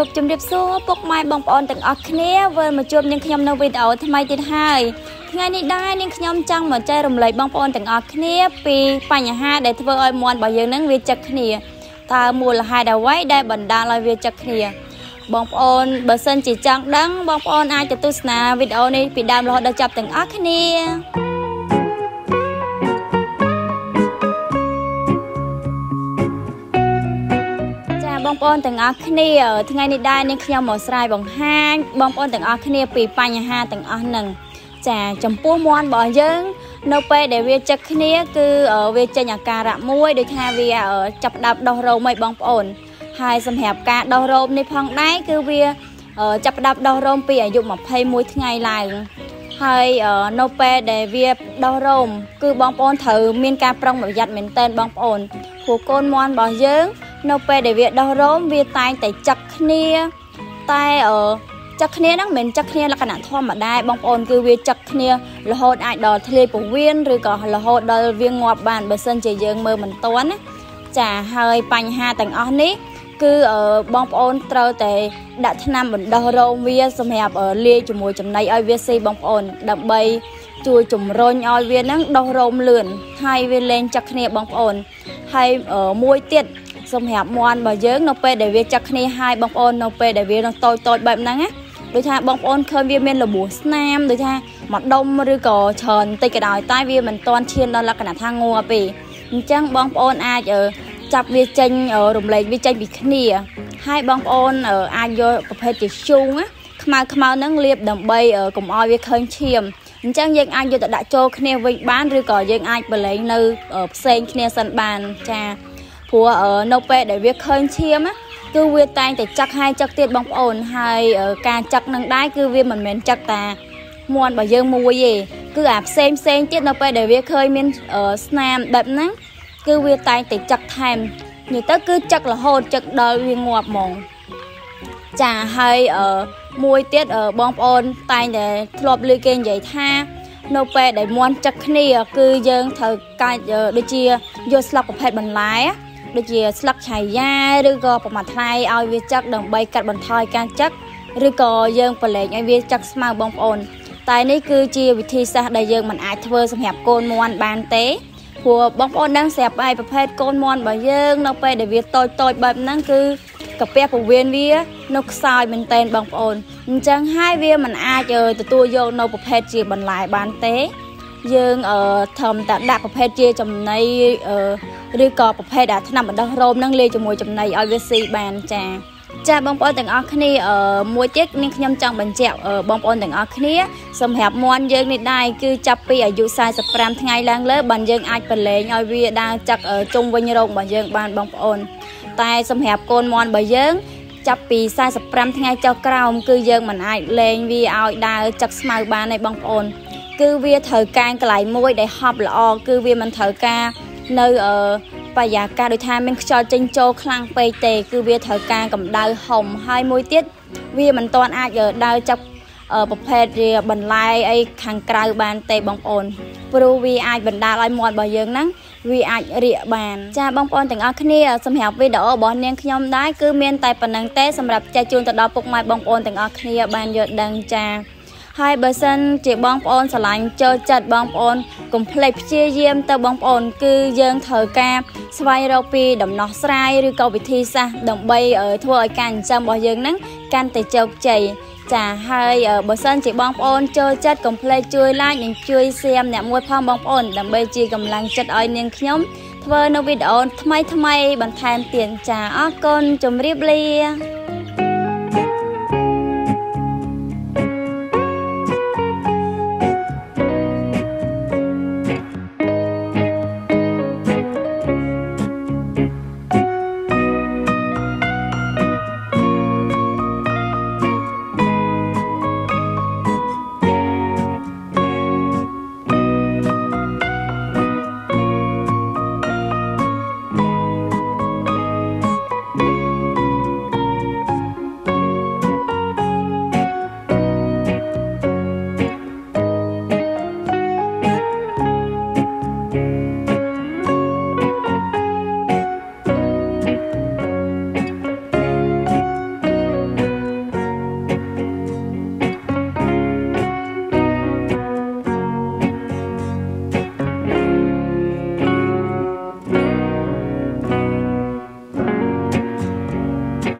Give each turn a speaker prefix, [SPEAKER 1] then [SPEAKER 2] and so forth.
[SPEAKER 1] រពជំរាបសួរពុកម៉ែបងប្អូនទាំងអស់គ្នាវិលមកជួបនាងខ្ញុំនៅវីដេអូថ្មីទៀតហើយថ្ងៃនេះដែរនាងខ្ញុំចង់មកចែករំលែកបងប្អូនទាំងអស់គ្នា ពីបញ្ហាដែលធ្វើឲ្យមន់របស់យើងនឹងវាចឹកគ្នាតើមូលហេតុអ្វីដែលបណ្ដាលឲ្យវាចឹកគ្នា បងប្អូនបើសិនជាចង់ដឹងបងប្អូនអាចទៅទស្សនាវីដេអូនេះពីដើមរហូតដល់ចប់ទាំងអស់គ្នា បងប្អូនទាំងអស់គ្នា ថ្ងៃនេះដែរនាងខ្ញុំមកស្រាយបង្ហាញបងប្អូនទាំងអស់គ្នាពីបញ្ហាទាំងអស់ហ្នឹងចាចំពោះមន់របស់យើង នៅពេលដែលវាចឹកគ្នា គឺវាចេញអាការៈមួយដូចថាវាចាប់ដាប់ដោះរោមឲ្យបងប្អូន ហើយសម្រាប់ការដោះរោមនេះផងដែរគឺវាចាប់ផ្ដើមដោះរោមពីអាយុ21ថ្ងៃឡើងហើយនៅពេលដែលវាដោះរោមគឺបងប្អូនត្រូវមានការប្រុងប្រយ័ត្នមែនទែនបងប្អូនព្រោះកូនមន់របស់យើង នៅពេលដែលវាដោះរោមវាតែងតែចឹកគ្នាតែអឺចឹកគ្នាហ្នឹងមិនមែនចឹកគ្នាលក្ខណៈធម្មតាបងប្អូនគឺវាចឹកគ្នារហូតអាចដល់ធ្លាយពវៀនឬក៏រហូតដល់វាងាប់បានបើសិនជាយើងមើលមិនទាន់ណាចាហើយបញ្ហាទាំងអស់នេះគឺបងប្អូនត្រូវតែដាក់ថ្នាំបណ្ដោះរោមវាសម្រាប់លាយជាមួយចំណីឲ្យវាស៊ីបងប្អូនដើម្បីជួយជំរុញឲ្យវានឹងដោះរោមលឿនហើយវាលែងចឹកគ្នាបងប្អូនហើយមួយទៀត សម្រាប់មន់របស់យើងនៅពេលដែលវាចាក់គ្នាហើយបងប្អូននៅពេលដែលវានៅតូចតូចបែបហ្នឹងណាដូចថាបងប្អូនឃើញវាមានរបួសស្នាមដូចថាមកដុំឬក៏ច្រើនតិចក៏ដោយតែវាមិនទាន់ឈានដល់លក្ខណៈថាងាប់ទេអញ្ចឹងបងប្អូនអាចចាប់វាចេញរំលែកវាចេញពីគ្នាហើយបងប្អូនអាចយកប្រភេទជាឈូងណាខ្មៅខ្មៅហ្នឹងលាបដើម្បីកុំឲ្យវាឃើញឈាមអញ្ចឹងយើងអាចយកទៅដាក់ចូលគ្នាវិញបានឬក៏យើងអាចបលែងនៅផ្សេងគ្នាសិនបានចា ព្រោះនៅពេលដែលវាឃើញឈាមគឺវាតែងតែចឹកហើយចឹកទៀតបងប្អូនហើយការចឹកនឹងដែរគឺវាមិនមែនចឹកតាមន់របស់យើងមួយទេគឺអាផ្សេងផ្សេងទៀតនៅពេលដែលវាឃើញមានស្នាមបែបហ្នឹងគឺវាតែងតែចឹកថែមនិយាយទៅគឺចឹករហូតចឹកដល់វាងាប់ហ្មងចាហើយមួយទៀតបងប្អូនតែងតែធ្លាប់ឮគេនិយាយថានៅពេលដែលមន់ចឹកគ្នា គឺយើងត្រូវកាច់ដូចជាយកស្លឹកប្រភេទបន្លែ ដូចជាស្លឹកឆាយ៉ាឬក៏ប្រមាថថ្លៃឲ្យវាចឹកដើម្បីកាត់បន្ថយការចឹកឬក៏យើងប្រឡែងឲ្យវាចឹកស្មៅបងប្អូន តែនេះគឺជាវិធីសាស្ត្រដែលយើងមិនអាចធ្វើសម្រាប់កូនមន់បានទេព្រោះបងប្អូនដឹងស្រាប់ហើយប្រភេទកូនមន់របស់យើងនៅពេលដែលវាតូចតូចបែបហ្នឹងគឺកាពះពវៀនវានៅខ្សោយមែនតែនបងប្អូនអញ្ចឹងហើយវាមិនអាចទទួលយកនៅប្រភេទជាបន្លែបានទេ យើងអឺធម្មតាដាក់ប្រភេទជាចំណីអឺ ឬក៏ប្រភេទអាថ្នាំបណ្ដោះរោមនឹងលាយជាមួយចំណីឲ្យវាស៊ីបានចាចាបងប្អូនទាំងអស់គ្នាអឺមួយទៀតនាងខ្ញុំចង់បញ្ជាក់បងប្អូនទាំងអស់គ្នាសម្រាប់មន់យើងនេះដែរគឺចាប់ពីអាយុ45ថ្ងៃឡើងលើបានយើងអាចប្រឡែងឲ្យវាដើរចាក់ជុំវិញរោងរបស់យើងបានបងប្អូន តែសម្រាប់កូនមន់របស់យើងចាប់ពី45ថ្ងៃចុះក្រោមគឺយើងមិនអាចលែងវាឲ្យដើរចាក់ស្មៅបានទេបងប្អូន គឺវាត្រូវការកន្លែងមួយដែលហប់ល្អគឺវាមិនត្រូវការ នៅអឺបរិយាកាសដូចថាមានខ្យល់ចេញចូលខ្លាំងពេកទេ គឺវាត្រូវការកម្ដៅហុំហើយមួយទៀតវាមិនទាន់អាចដើរចាប់ប្រភេទជាបន្លែអីខាងក្រៅបានទេបងប្អូនព្រោះវាអាចបណ្ដាលឲ្យមាត់របស់យើងហ្នឹងវាអាចរាកបានចាបងប្អូនទាំងអស់គ្នាសម្រាប់វីដេអូរបស់នាងខ្ញុំដែរគឺមានតែប៉ុណ្្នឹងទេសម្រាប់ចែកជូនទៅដល់ពុកម៉ែបងប្អូនទាំងអស់គ្នាបានយល់ដឹងចា ហើយបើសិនជាបងប្អូនស្រឡាញ់ចូលចិត្តបងប្អូនកុំភ្លេចព្យាយាមទៅបងប្អូន គឺយើងត្រូវការស្វែងរកពីដំណោះស្រាយឬក៏វិធីសាស្ត្រដើម្បីធ្វើឲ្យការចិញ្ចឹមរបស់យើងហ្នឹងកាន់តែជោគជ័យចាហើយបើសិនជាបងប្អូនចូលចិត្តកុំភ្លេចជួយ like និងជួយ share អ្នកមួយផងបងប្អូនដើម្បីជាកម្លាំងចិត្តឲ្យនាងខ្ញុំធ្វើនៅវីដេអូថ្មីថ្មីបន្ថែមទៀតចាអរគុណជម្រាបលា